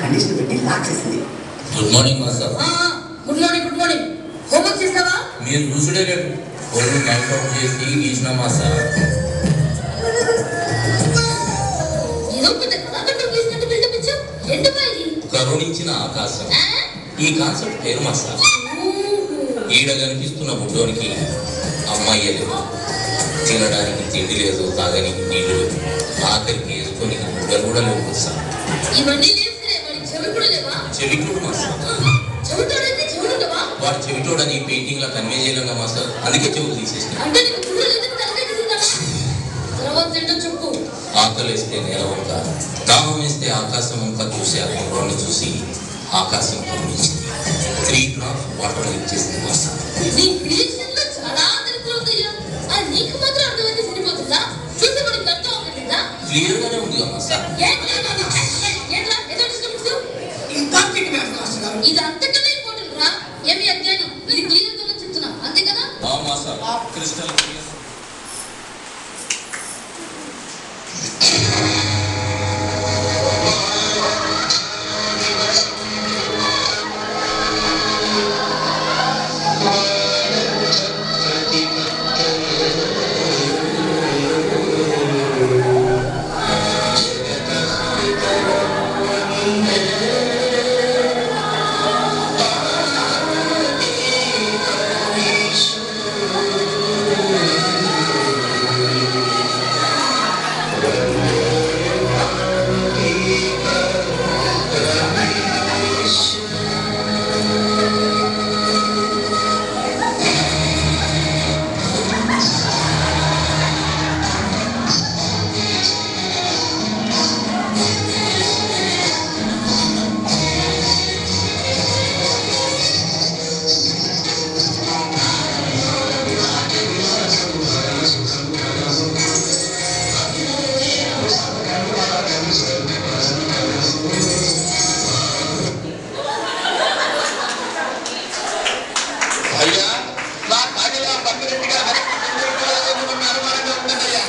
Condition పెట్టి lock చేసింది. Good morning master ఆ, good morning good morning homework చేసావా మీరు చూసుడే లేదు నైట్ అవుట్ చేసి గీసిన మాస్టర్ ఏదో పెద్ద కళాఖండం గీసినట్టు బిల్డప్ ఇచ్చావు. ఎందుకు ఇది కరుణించిన ఆకాశం? ఈ కాన్సెప్ట్ పేరు మాస్టర్ ఊహు. ఈడ కనిపిస్తున్న బుడ్డోనికి అమ్మాయి లేదు. తినడానికి తిండి లేదు తాగడానికి నీళ్ళు లేదు. ఆఖరికి వేసుకొని బుడ్డలు కూడా లేవు మాస్టర్ ఇవన్నీ లేవు సరే వాడు చెవిటోడని పెయింటింగ్ లా కన్వే చేయలేం కదా మాస్టర్. అందుకే చెవులు తీసేసిన అంటే నీకు పుల్ల లేదని తలకాయ తీసిందా తర్వాత ఏంటో చెప్పు. ఆకలిస్తే నేల వంక దాహం వేస్తే ఆకాశం వంక చూసి కుర్రోడ్ని చూసి ఆకాశం కనిపించింది. త్రీ డ్రాప్ వాటర్ ఇచ్చేసింది మాస్టర్. నీ క్రియేషన్లో చాలా దరిద్రం ఉందయ్యా అది నీకు మాత్రం అర్థమైతే సరిపోతుందా? చూసి మనకి అర్థం అవ్వట్లేదా? క్లియర్ గానే ఉంది కదా మాస్టర్. ఏమి అజ్ఞానం ఇది క్లియర్గా చెప్తున్నా అంతే కదా? క్రిస్టల్ అయ్యా నా కాగిలా పక్కనట్టుగా అనుమానంగా ఉందండి అయ్యా?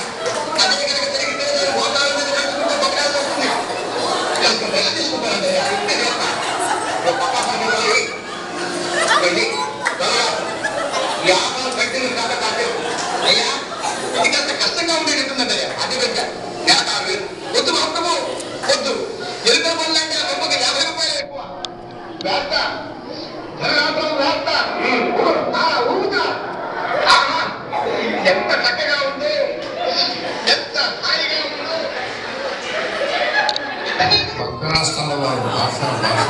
అదే కనుక జరిగితే మోతాదు మీద పెట్టుకుంటే పక్కన వస్తుంది. తీసుకుంటారా తీసుకుంటారండి అయ్యా. వెళ్ళి త్వరగా ఈ ఆహారం పెట్టిన కాక కాదు అయ్యా ఇది కాస్త కష్టంగా ఉండేటట్టుందండి అయ్యా. అది పెట్ట యాభై వేలు వద్దు మాత్రము వద్దు. ఎరుక వల్ల అంటే ఆ బొమ్మకి యాభై రూపాయలు ఎక్కువ. ఎంత చక్కగా ఉంది. ఎంత హాయిగా ఉందో. పక్క రాష్ట్రాల వారి భాష భాష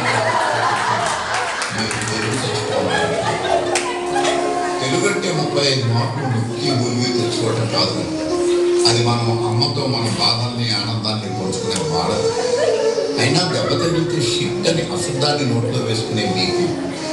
ముప్పై ఐదు మార్కులు నొక్కి ఉరివి తెచ్చుకోవటం కాదు. అది మనం అమ్మతో మన బాధల్ని ఆనందాన్ని పోల్చుకునే వాడదు అయినా దెబ్బ తగిలితే షిఫ్ట్ అని అశుద్ధాన్ని నోట్లో వేసుకునే మీకు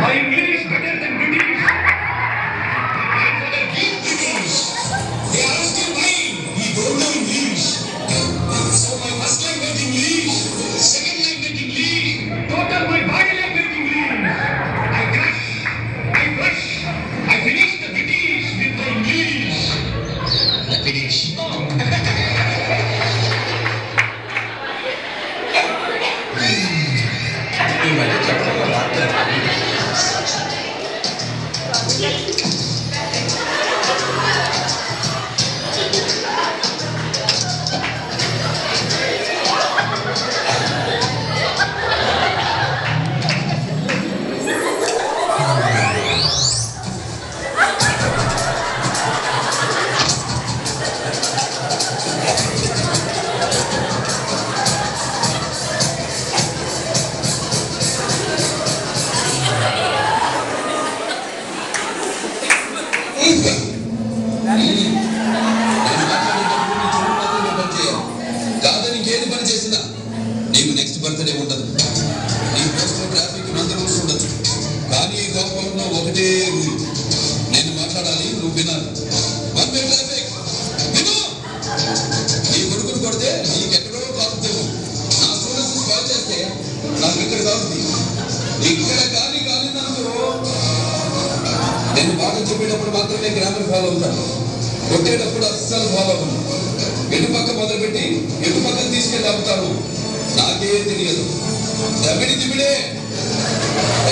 My గురించి నేను మాట్లాడాలి నువ్వు వినాలి. వన్ కొడుకుని కొడితే నీకు ఎక్కడో కాలుతావు నా స్టూడెంట్స్ స్పాయిల్ చేస్తే నాకు ఇక్కడ కాలుతుంది ఇక్కడ గాలి కాలిందనుకో నేను బాగా చెప్పేటప్పుడు మాత్రమే గ్రామర్ ఫాలో అవుతాను. కొట్టేటప్పుడు అస్సలు ఫాలో అవును ఎటుపక్క మొదలుపెట్టి ఎటుపక్క తీసుకెళ్ళి అవుతారు నాకే తెలియదు. దమిడి దిమిడే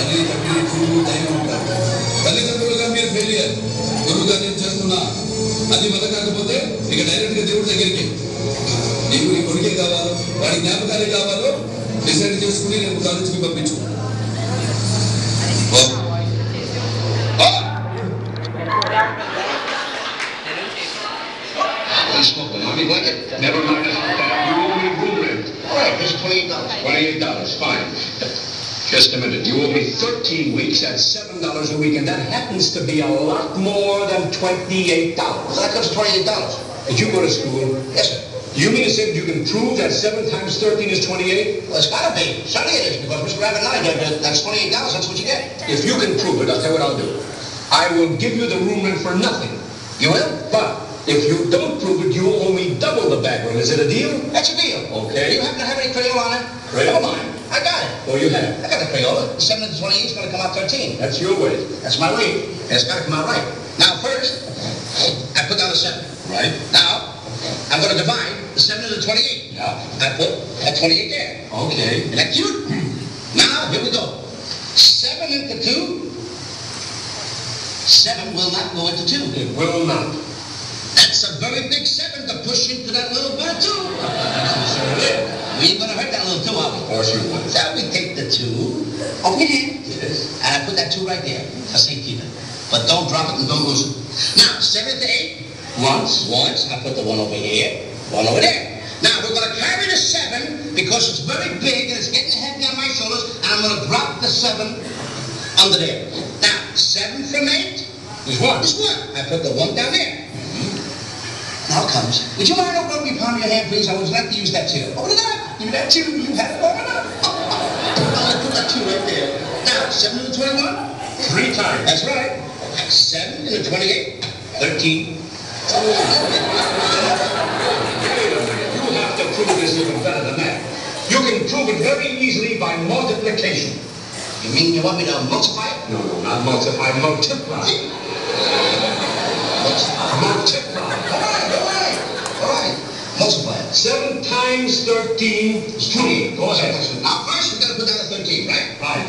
తల్లి తండ్రి గురువు దైవం ఉంటారు తల్లిదండ్రులుగా మీరు ఫెయిలియర్ గురువు నేను చేస్తున్నా అది బతకకపోతే ఇక డైరెక్ట్గా దేవుడి దగ్గరికి నీకు నీ కొడుకే కావాలో వాడి జ్ఞాపకాలే కావాలో డిసైడ్ చేసుకుని నేను కాలేజీకి పంపించు I mean, like it. Never. You owe me room rent. All right, just $28. $28, fine. Just a minute. You owe me thirteen weeks at seven dollars a week, and that happens to be a lot more than twenty-eight dollars. Well, that comes twenty-eight dollars. Did you go to school? Yes, sir. You mean to say that you can prove that seven times thirteen is twenty-eight? Well, it's gotta be. Certainly it is, because Mr. Rabbit and I did it. That's twenty-eight dollars, that's what you get. If you can prove it, I'll tell you what I'll do. I will give you the room rent for nothing. You will? But if you don't prove it, you owe me double the back rent. Is it a deal? That's a deal. Okay. Do you happen to have any Crayola on it? Crayola? Never mind. I got it. Oh, you have? I got the Crayola. The seven and the twenty-eight is gonna come out thirteen. That's your way. That's my weight. And it's gotta come out right. Now, first, I put down a seven. Right? Now, I'm gonna divide the seven and the twenty-eight. Yeah. I put that twenty-eight there. Okay. Isn't that cute? Now, here we go. Seven into two. Seven will not go into two. It will not. That's a very big seven to push into that little bit of ain't gonna hurt that little two, are we? Of course you would. So we take the two, open your hand, Yes. and I put that two right there for safekeeping. But don't drop it and don't lose it. Now, seven to eight, once, once, I put the one over here, one over there. Now, we're gonna carry the seven because it's very big and it's getting heavy on my shoulders, and I'm gonna drop the seven under there. Now, seven from eight Is what? is one. I put the one down there. Now comes. Would you mind opening your palm of your hand, please? I would like to use that too. Open it up. Give me that two. You have it. Up. I'm gonna put that two right there. Now, seven to the twenty-one. Three times. That's right. Seven to the twenty-eight. Thirteen. You have to prove this even better than that. You can prove it very easily by multiplication. You mean you want me to multiply? No, no, not multiply, multiply. Multiply. All 7 times 13 is 20. Go ahead. Now first we've got to put down a 13, right? Right.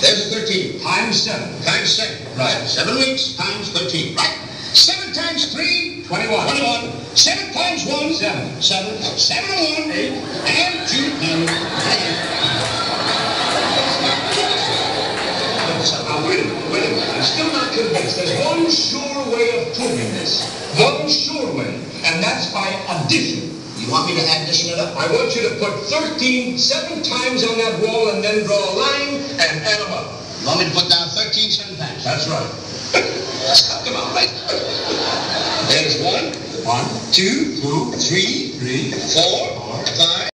There's a 13. Times 7. Times 7. Right. 7 weeks times 13, right? 7 times 3? 21. 21. 7 times 1? 7. 7. 7 and 1. 8. And 2. And 8. Now wait a minute, wait a minute. I'm still not convinced. There's one sure way of proving this. One sure way. And that's by addition. You want me to addition it up? I want you to put 13 seven times on that wall and then draw a line and add them up. You want me to put down thirteen seven times? That's right. That's come out right. There's one, One, two, two, three, three, four, four, five,